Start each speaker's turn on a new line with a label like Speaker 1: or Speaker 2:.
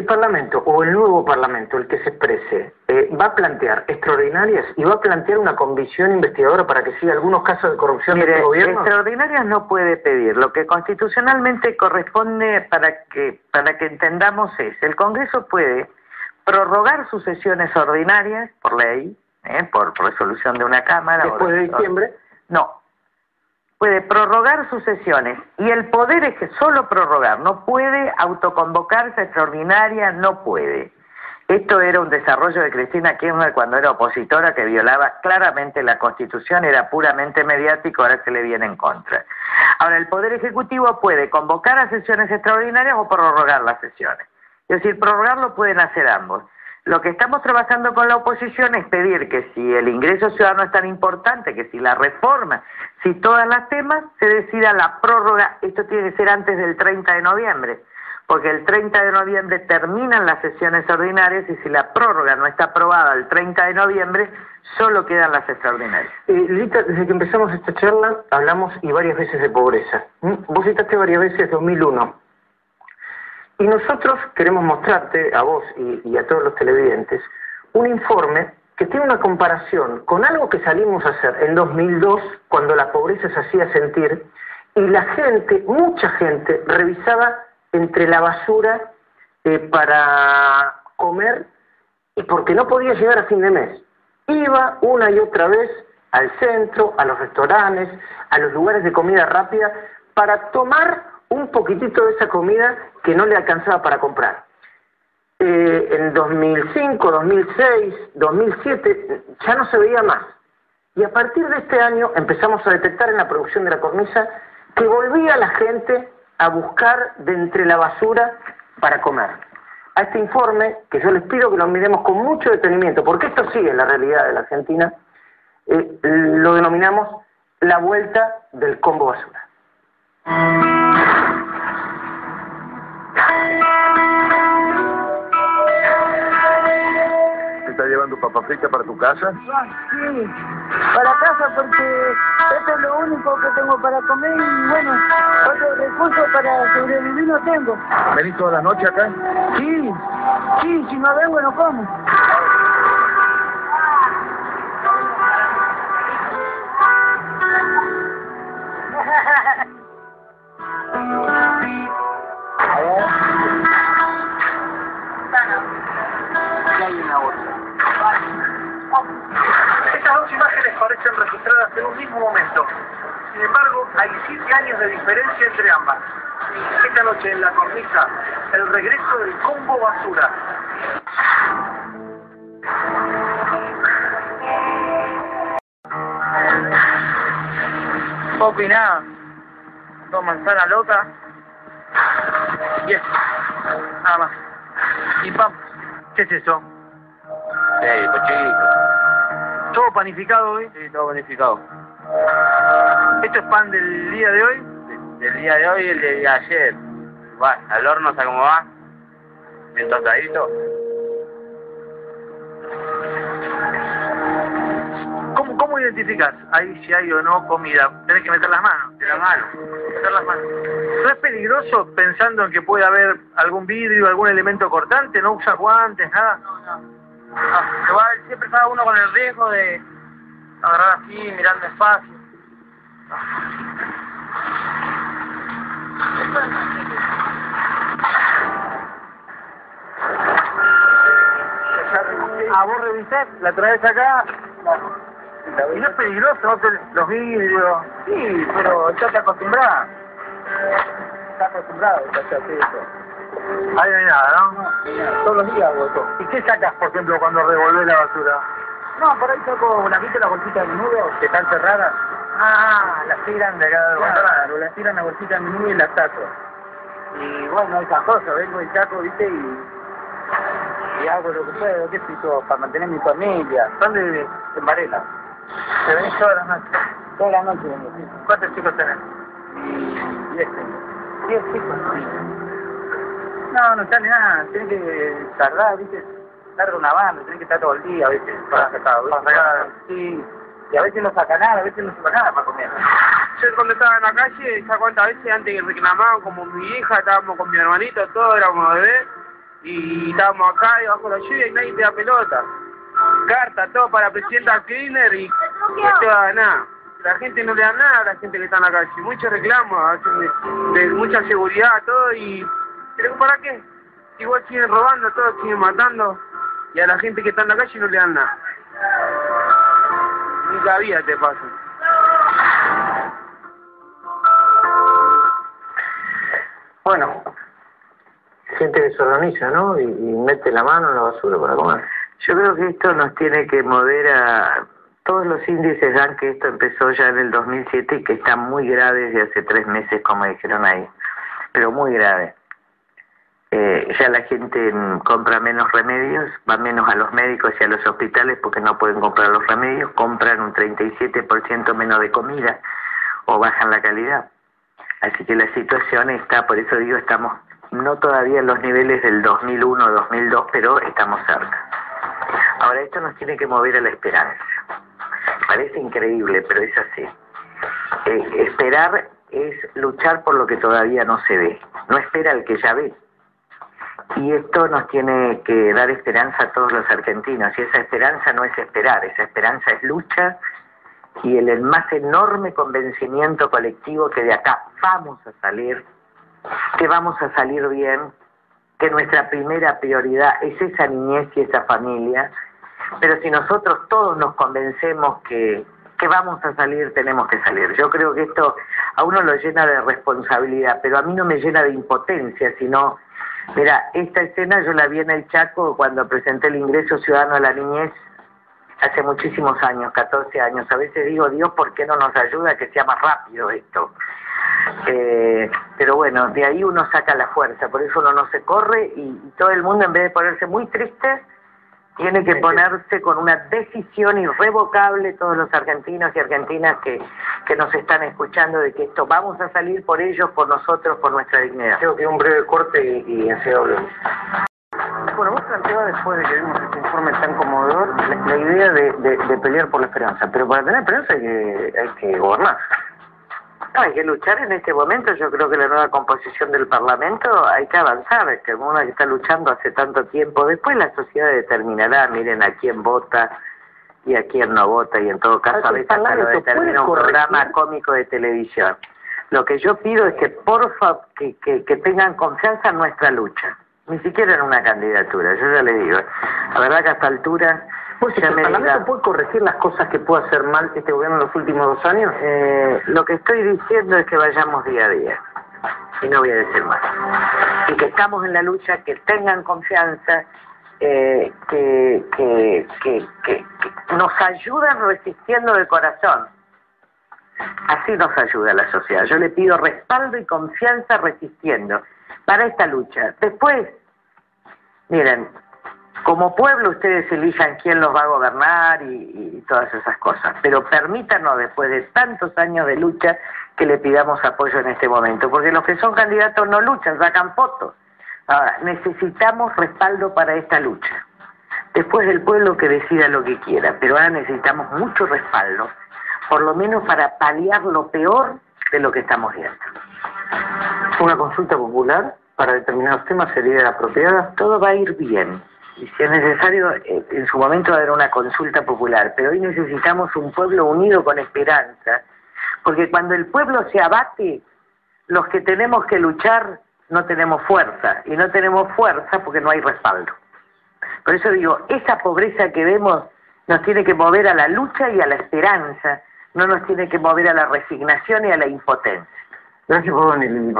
Speaker 1: el Parlamento o el nuevo Parlamento, el que se exprese, eh, va a plantear extraordinarias y va a plantear una comisión investigadora para que siga algunos casos de corrupción
Speaker 2: Mire,
Speaker 1: del gobierno.
Speaker 2: extraordinarias no puede pedir. Lo que constitucionalmente corresponde para que para que entendamos es, el Congreso puede prorrogar sus sesiones ordinarias por ley, ¿eh? por resolución de una Cámara. o
Speaker 1: Después de diciembre.
Speaker 2: No. Puede prorrogar sus sesiones y el poder es que solo prorrogar, no puede autoconvocarse extraordinaria, no puede. Esto era un desarrollo de Cristina Kirchner cuando era opositora que violaba claramente la Constitución, era puramente mediático, ahora se le viene en contra. Ahora, el Poder Ejecutivo puede convocar a sesiones extraordinarias o prorrogar las sesiones. Es decir, prorrogarlo pueden hacer ambos. Lo que estamos trabajando con la oposición es pedir que si el ingreso ciudadano es tan importante, que si la reforma, si todas las temas, se decida la prórroga, esto tiene que ser antes del 30 de noviembre, porque el 30 de noviembre terminan las sesiones ordinarias y si la prórroga no está aprobada el 30 de noviembre, solo quedan las extraordinarias.
Speaker 1: Eh, Lita, desde que empezamos esta charla hablamos y varias veces de pobreza. ¿Mm? Vos citaste varias veces 2001. Y nosotros queremos mostrarte a vos y, a todos los televidentes un informe que tiene una comparación con algo que salimos a hacer en 2002 cuando la pobreza se hacía sentir y la gente, mucha gente, revisaba entre la basura eh, para comer y porque no podía llegar a fin de mes. Iba una y otra vez al centro, a los restaurantes, a los lugares de comida rápida para tomar un poquitito de esa comida que no le alcanzaba para comprar. Eh, en 2005, 2006, 2007 ya no se veía más. Y a partir de este año empezamos a detectar en la producción de la cornisa que volvía la gente a buscar de entre la basura para comer. A este informe, que yo les pido que lo miremos con mucho detenimiento, porque esto sigue la realidad de la Argentina, eh, lo denominamos la vuelta del combo basura.
Speaker 3: ¿Te está llevando papa frita para tu casa?
Speaker 4: Sí, para casa porque esto es lo único que tengo para comer y bueno, otro recurso para sobrevivir no tengo.
Speaker 3: ¿Venís toda la noche acá?
Speaker 4: Sí, sí, si no vengo no como.
Speaker 1: En un mismo momento. Sin embargo, hay siete años de diferencia entre ambas. Esta noche en la cornisa, el regreso del combo basura.
Speaker 5: Poco y nada. Dos manzana loca. Y eso. Nada más. Y pan. ¿Qué es eso?
Speaker 3: Sí, cochito.
Speaker 5: ¿Todo panificado hoy?
Speaker 3: Sí, todo bonificado.
Speaker 5: ¿Esto es pan del día de hoy?
Speaker 3: Del día de hoy y el de ayer. Va, al horno, ¿sabes cómo va? Bien tostadito.
Speaker 5: ¿Cómo, cómo identificas ahí si hay o no comida? Tenés que meter las manos.
Speaker 3: De la mano.
Speaker 5: Meter las manos. ¿No es peligroso pensando en que puede haber algún vidrio, algún elemento cortante? ¿No usas guantes, nada? No, no. Igual siempre está uno con el riesgo de agarrar así, mirando despacio. ¿A vos revisás? ¿La traes acá? Y no es peligroso, los vidrios.
Speaker 4: Sí, pero ya te acostumbras. Estás acostumbrado a hacer eso.
Speaker 5: Ahí no hay nada, ¿no?
Speaker 4: Todos los días hago eso.
Speaker 5: ¿Y qué sacas, por ejemplo, cuando revolvés la basura?
Speaker 4: No, por ahí saco la viste la bolsita de menudo que están cerradas.
Speaker 5: Ah, las tiran de acá
Speaker 4: Claro, la tiran la bolsita de menudo y la saco. Y bueno, esas cosas, vengo y saco, viste, y, y hago lo que puedo, qué sé yo, para mantener mi familia.
Speaker 5: ¿Dónde vivís?
Speaker 4: En Varela.
Speaker 5: ¿Te venís todas las noches?
Speaker 4: Toda la noche vengo.
Speaker 5: ¿Cuántos chicos tenés?
Speaker 4: Y diez tengo. Diez chicos. No, no sale nada, tenés que tardar, viste, tarda una banda, tenés que estar todo el día, viste, para sacar,
Speaker 5: Para sacar.
Speaker 4: Sí, y a veces no saca nada, a veces no saca nada para comer.
Speaker 6: Yo cuando estaba en la calle, ya cuántas veces antes que reclamaban como mi hija, estábamos con mi hermanito, todos éramos bebés,
Speaker 3: y estábamos acá y bajo la lluvia y nadie te da pelota. Carta, todo para presidenta Kirchner y no te va a. La gente no le da nada a la gente que está en la calle. Muchos reclamos, de, de mucha seguridad, todo y... ¿Pero para qué? Igual siguen robando, todos siguen matando y a la gente que está en la calle no le dan nada. Ni la vida te pasa.
Speaker 1: Bueno, gente que se organiza, ¿no? Y, y mete la mano en la basura para comer.
Speaker 2: Yo creo que esto nos tiene que mover a... Todos los índices dan que esto empezó ya en el 2007 y que está muy grave desde hace tres meses, como dijeron ahí, pero muy grave. Eh, ya la gente compra menos remedios, va menos a los médicos y a los hospitales porque no pueden comprar los remedios, compran un 37% menos de comida o bajan la calidad. Así que la situación está, por eso digo, estamos no todavía en los niveles del 2001 o 2002, pero estamos cerca. Ahora, esto nos tiene que mover a la esperanza. Parece increíble, pero es así. Eh, esperar es luchar por lo que todavía no se ve. No espera el que ya ve. Y esto nos tiene que dar esperanza a todos los argentinos. Y esa esperanza no es esperar, esa esperanza es lucha y el, más enorme convencimiento colectivo que de acá vamos a salir, que vamos a salir bien, que nuestra primera prioridad es esa niñez y esa familia, pero si nosotros todos nos convencemos que vamos a salir, tenemos que salir. Yo creo que esto a uno lo llena de responsabilidad, pero a mí no me llena de impotencia, sino, mira, esta escena yo la vi en el Chaco cuando presenté el ingreso ciudadano a la niñez hace muchísimos años, 14 años. A veces digo, Dios, ¿por qué no nos ayuda a que sea más rápido esto? Eh, pero bueno, de ahí uno saca la fuerza, por eso uno no se corre y, y todo el mundo en vez de ponerse muy triste, tiene que ponerse con una decisión irrevocable todos los argentinos y argentinas que, que nos están escuchando de que esto vamos a salir por ellos, por nosotros, por nuestra dignidad.
Speaker 1: Tengo que un breve corte y, y enseguida volvemos.
Speaker 5: Bueno, vos planteabas después de que vimos este informe tan conmovedor la, la idea de, de, de pelear por la esperanza, pero para tener esperanza hay que, hay que gobernar.
Speaker 2: No, hay que luchar en este momento. Yo creo que la nueva composición del Parlamento hay que avanzar. Que uno que está luchando hace tanto tiempo. Después la sociedad determinará, miren a quién vota y a quién no vota. Y en todo caso, a veces hasta lo determina un programa cómico de televisión. Lo que yo pido es que porfa que, que, que tengan confianza en nuestra lucha. Ni siquiera en una candidatura, yo ya le digo. La verdad que a esta altura
Speaker 1: ¿Vos
Speaker 2: ya
Speaker 1: el
Speaker 2: me
Speaker 1: Parlamento puede corregir las cosas que puede hacer mal este gobierno en los últimos dos años?
Speaker 2: Eh, lo que estoy diciendo es que vayamos día a día. Y no voy a decir más. Y que estamos en la lucha, que tengan confianza, eh, que, que, que, que, que nos ayudan resistiendo de corazón. Así nos ayuda la sociedad. Yo le pido respaldo y confianza resistiendo para esta lucha. Después, miren, como pueblo ustedes elijan quién los va a gobernar y, y todas esas cosas, pero permítanos después de tantos años de lucha que le pidamos apoyo en este momento, porque los que son candidatos no luchan, sacan fotos. Ahora, necesitamos respaldo para esta lucha. Después el pueblo que decida lo que quiera, pero ahora necesitamos mucho respaldo, por lo menos para paliar lo peor de lo que estamos viendo.
Speaker 1: ¿Una consulta popular para determinados temas sería apropiada?
Speaker 2: todo va a ir bien. Y si es necesario, eh, en su momento va a haber una consulta popular. Pero hoy necesitamos un pueblo unido con esperanza. Porque cuando el pueblo se abate, los que tenemos que luchar no tenemos fuerza. Y no tenemos fuerza porque no hay respaldo. Por eso digo, esa pobreza que vemos nos tiene que mover a la lucha y a la esperanza. No nos tiene que mover a la resignación y a la impotencia.
Speaker 1: Gracias por venir,